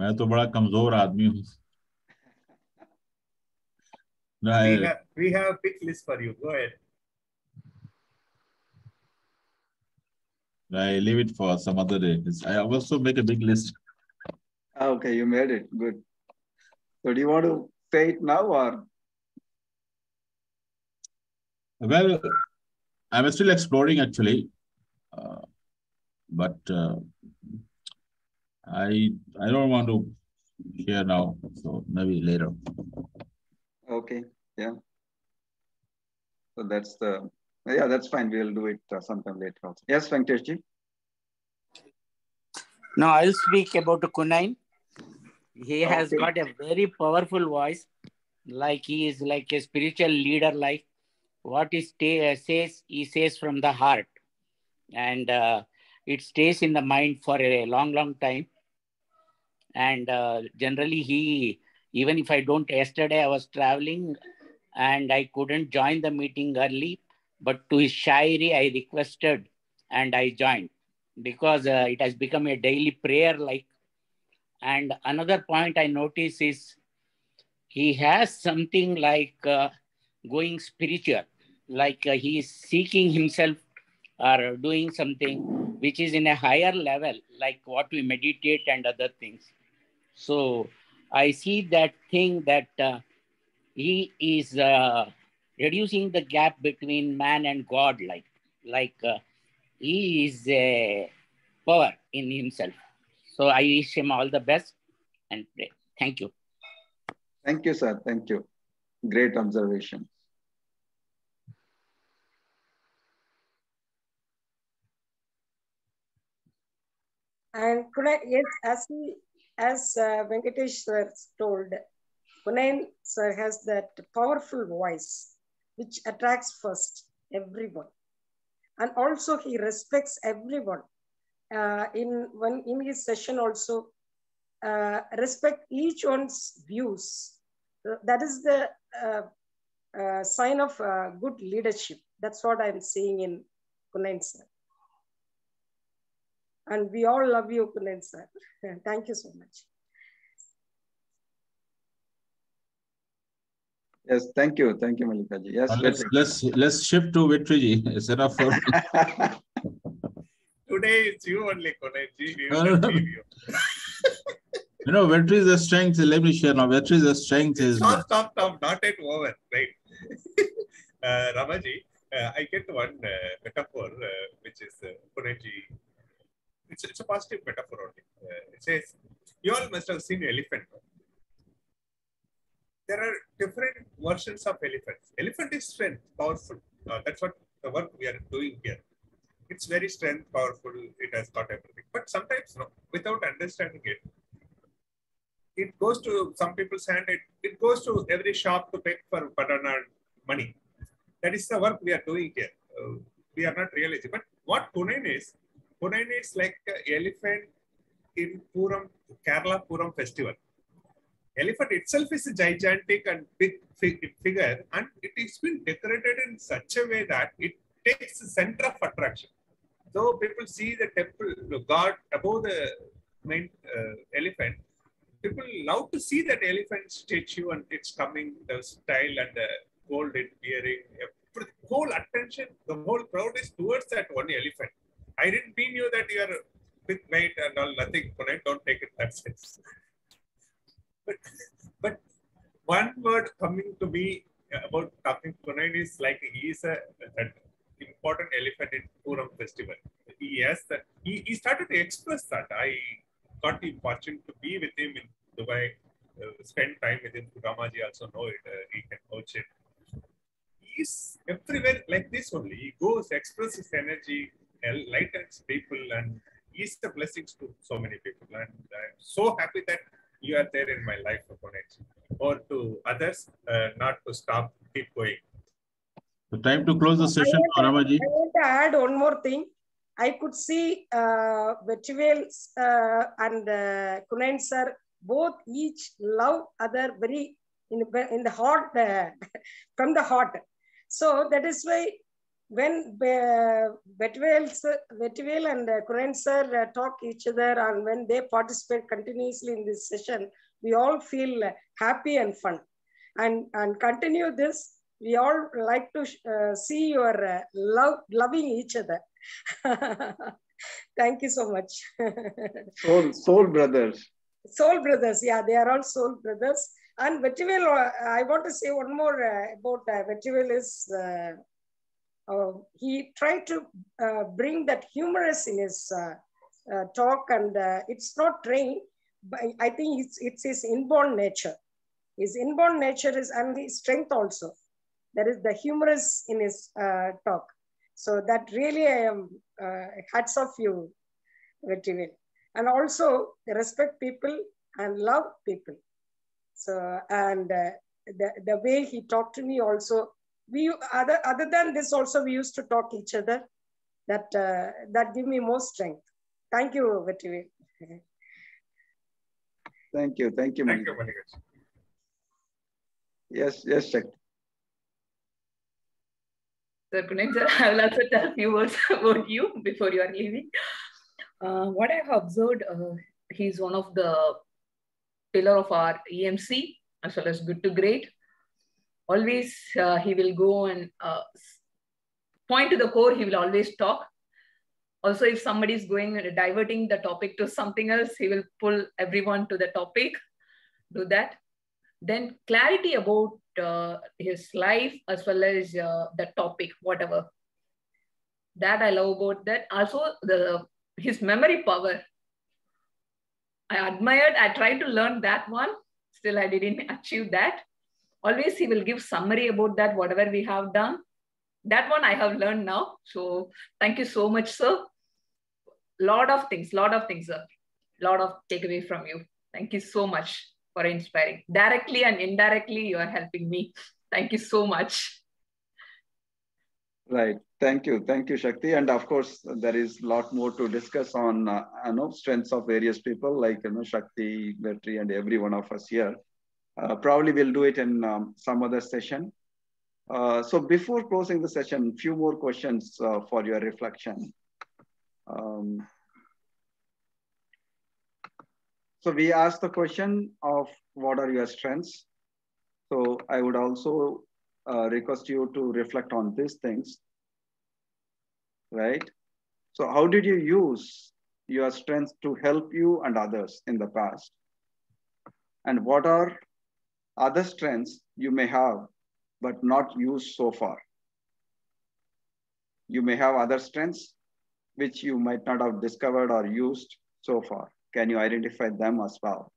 मैं तो बड़ा कमज़ोर आदमी हूँ We I, have, we have a big list for you. Go ahead. I leave it for some other day. I also make a big list. Ah, Okay, you made it. Good. So do you want to say it now or? Well, I'm still exploring actually, uh, but uh, I I don't want to share now. So maybe later. Okay, yeah. So that's the, yeah, that's fine. We'll do it uh, sometime later also. Yes, Venkatesh ji? No, I'll speak about Kunain. He has got a very powerful voice, like he is like a spiritual leader. Like what he stay, uh, says, he says from the heart, and uh, it stays in the mind for a long, long time. And uh, generally, he even if I don't. Yesterday, I was traveling, and I couldn't join the meeting early, but to his shayari, I requested, and I joined because uh, it has become a daily prayer like and another point i notice is he has something like uh, going spiritual like uh, he is seeking himself or doing something which is in a higher level like what we meditate and other things so i see that thing that uh, he is uh, reducing the gap between man and god like like uh, he is a power in himself. So I wish him all the best and pray. Thank you. Thank you, sir. Thank you. Great observation. And Kunal, yes, as as uh, Venkatesh sir told, Kunain sir has that powerful voice which attracts first everyone, and also he respects everyone. Uh, in when in his session also, uh, respect each one's views. Uh, That is the uh, uh, sign of uh, good leadership. That's what I'm seeing in Kunain sir. And we all love you, Kunain sir. Thank you so much. Yes, thank you. Thank you, Malikaji. Yes, let's let's let's shift to Vetriji instead of for Today it's you only, Koneji. We No, will no, no. leave you. you know Vetri's the strength. Let me share now. Vetri's the strength is Stop, stop, stop. Not yet over, right? uh, Ramaji, uh, I get one uh, metaphor, uh, which is uh, Koneji. It's, it's a positive metaphor only. Uh, it says, you all must have seen elephant. There are different versions of elephants. Elephant is strength, powerful. Uh, that's what the work we are doing here. It's very strength, powerful. It has got everything. But sometimes, no, without understanding it, it goes to some people's hand. It, it goes to every shop to beg for banana money. That is the work we are doing here. Uh, we are not realizing. But what Punen is, Punen is like an elephant in Pooram, Kerala Pooram festival. Elephant itself is a gigantic and big fi- figure, and it is been decorated in such a way that it takes the center of attraction. So people see the temple, the god above the main uh, elephant, people love to see that elephant statue and it's coming, the style and the gold it wearing. Whole attention, the whole crowd is towards that one elephant. I didn't mean you that you are big weight and all nothing. Puneet, don't take it that sense. But, but one word coming to me about talking Puneet is like he is a, an important elephant in Pooram festival. He has that. He, he started to express that. I got the opportunity to be with him in Dubai, uh, spend time with him. Ramaji also know it. Uh, he can coach it. He's everywhere like this only. He goes, expresses energy, enlightens people, and he's the blessings to so many people. And I'm so happy that you are there in my life, Puneet. Or to others, uh, not to stop, keep going. the time to close the I session, want, Ramaji. I want to add one more thing. I could see uh, Vetrivel uh, and uh, Kunain sir both each love other very in the, in the heart, uh, from the heart. So that is why when uh, sir- Vetrivel and uh, sir uh, talk each other and when they participate continuously in this session, we all feel uh, happy and fun. And, and continue this we all like to uh, see your uh, love loving each other thank you so much Soul, soul brothers. soul brothers yeah they are all soul brothers and Vetrivel, uh, i want to say one more uh, about uh, Vetrivel is uh, he tried to uh, bring that humorous in his uh, uh, talk and uh, it's not trained but i think it's, it's his inborn nature his inborn nature is and his strength also there is the humorous in his uh, talk. So that really I am hats off you, Vetrivel. And also respect people and love people. So and the, the way he talked to me also, we other other than this also we used to talk each other. That uh, that give me more strength. Thank you, Vetrivel. Thank you. Thank you, Thank you, Yes, yes, Shakti. Sir Puneet sir, I will also tell a few words about you before you are leaving. Uh, what I have observed, uh, he's one of the pillar of our EMC as well as good to great. Always uh, he will go and uh, point to the core, he will always talk. Also, if somebody is going diverting the topic to something else, he will pull everyone to the topic, do that. Then clarity about uh, his life as well as uh, the topic, whatever. That I love about that. Also, the his memory power. I admired. I tried to learn that one. Still, I didn't achieve that. Always, he will give summary about that, whatever we have done. That one I have learned now. So, thank you so much, sir. Lot of things, lot of things, sir. Lot of takeaway from you. Thank you so much for inspiring. Directly and indirectly, you are helping me. Thank you so much. Right. Thank you. Thank you, Shakti. And of course, there is a lot more to discuss on, uh, you know, strengths of various people like, you know, Shakti, Vetri, and every one of us here. Uh, probably we'll do it in um, some other session. Uh, so before closing the session, few more questions uh, for your reflection. Um, so we asked the question of what are your strengths? So I would also uh, request you to reflect on these things, right? So how did you use your strengths to help you and others in the past? And what are other strengths you may have, but not used so far? You may have other strengths which you might not have discovered or used so far. Can you identify them as well?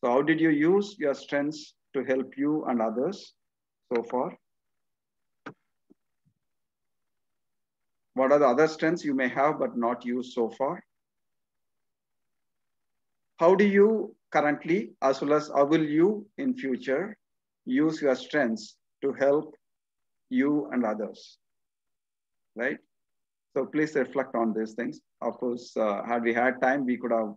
So how did you use your strengths to help you and others so far? What are the other strengths you may have but not used so far? How do you currently, as well as how will you in future, use your strengths to help you and others, right? So please reflect on these things. Of course, uh, had we had time, we could have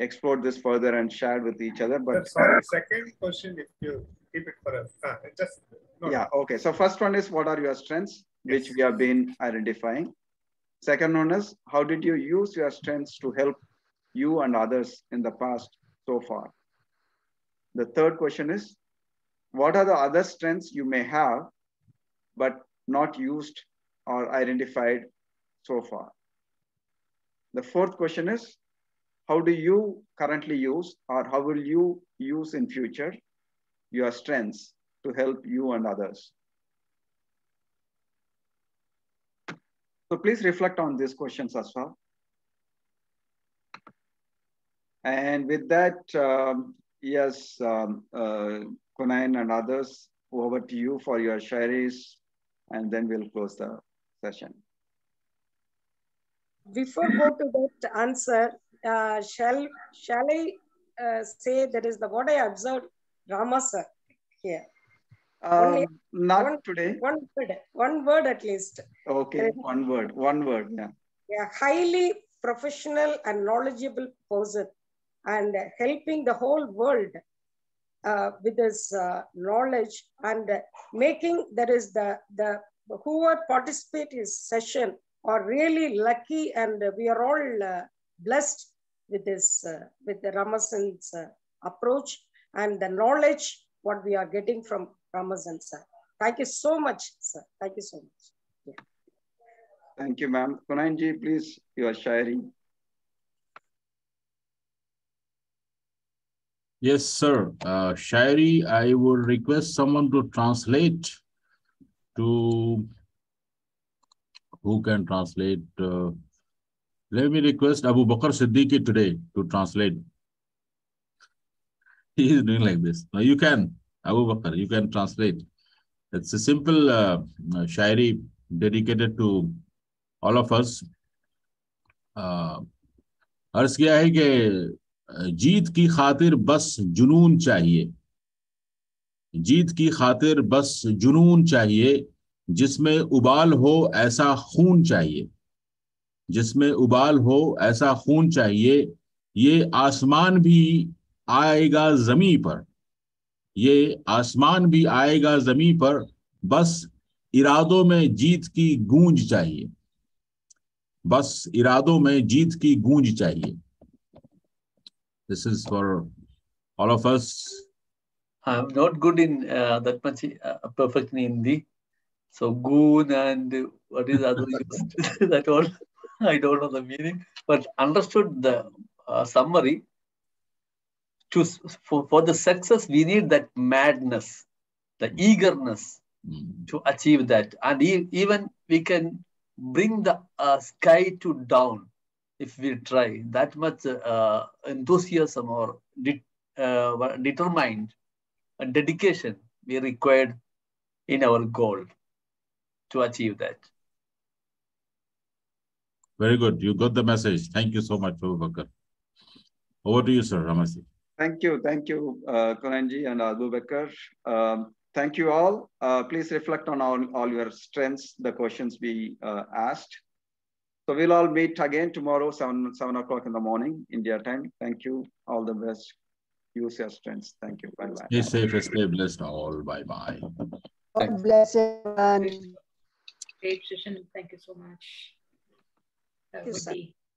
explored this further and shared with each other. But sorry, second question, if you keep it for us, uh, just no. yeah, okay. So first one is what are your strengths, which we have been identifying. Second one is how did you use your strengths to help you and others in the past so far? The third question is what are the other strengths you may have but not used or identified so far? The fourth question is how do you currently use or how will you use in future your strengths to help you and others? So please reflect on these questions as well. And with that, um, yes, um, uh, Kunayan and others, over to you for your shares, and then we'll close the session. Before go to that answer, uh, shall shall I uh, say that is the what I observed Rama sir here. Um, not one, today. One word, one word at least. Okay, one word, one word, yeah. Yeah, highly professional and knowledgeable person and helping the whole world uh, with his uh, knowledge and making that is the, the whoever participate in session are really lucky and we are all uh, blessed with this, uh, with the Ramasan's uh, approach and the knowledge what we are getting from Ramasan sir. Thank you so much, sir. Thank you so much. Yeah. Thank you, ma'am. Kunanji, please, you are sharing. Yes, sir. Uh, shayari, I would request someone to translate to who can translate. Uh, let me request Abu Bakr Siddiqui today to translate. He is doing like this. Now you can, Abu Bakr, you can translate. It's a simple uh, uh, shayari dedicated to all of us. Uh, जीत की खातिर बस जुनून चाहिए। जीत की खातिर बस जुनून चाहिए, जिसमें उबाल हो ऐसा खून चाहिए। जिसमें उबाल हो ऐसा खून चाहिए, ये आसमान भी आएगा जमी पर। ये आसमान भी आएगा जमी पर, बस इरादों में जीत की गूंज चाहिए। बस इरादों में जीत की गूंज चाहिए। This is for all of us. I'm not good in uh, that much uh, perfect in Hindi. So goon and what is other that all I don't know the meaning, but understood the uh, summary. To for, for the success, we need that madness, the eagerness mm. to achieve that, and e even we can bring the uh, sky to down if we try that much uh, enthusiasm or de uh, determined and dedication we required in our goal to achieve that. Very good. You got the message. Thank you so much, Abu Bakr. Over to you, sir, Ramasi. Thank you. Thank you, uh, Kunanji and Abu Bakr. Um, thank you all. Uh, please reflect on all, all your strengths, the questions we uh, asked. So we'll all meet again tomorrow, 7, 7 o'clock in the morning, India time. Thank you. All the best. use your strengths. Thank you. Bye bye. Stay safe, stay blessed all. Bye bye. God bless everyone. Great session. Thank you so much. Thank you, sir.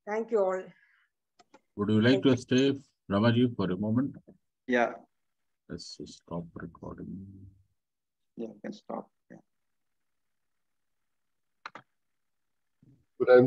Thank you all. Would you like to stay, Ramaji, for a moment? Yeah, Let's just stop recording. yeah, you can stop. Yeah. But I'm